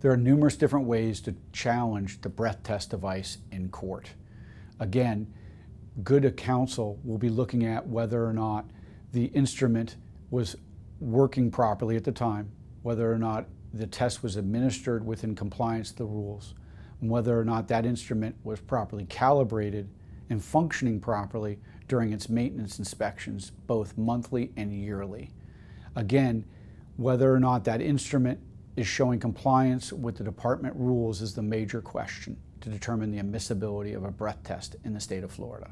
There are numerous different ways to challenge the breath test device in court. Again, good counsel will be looking at whether or not the instrument was working properly at the time, whether or not the test was administered within compliance with the rules, and whether or not that instrument was properly calibrated and functioning properly during its maintenance inspections, both monthly and yearly. Again, whether or not that instrument is showing compliance with the department rules is the major question to determine the admissibility of a breath test in the state of Florida.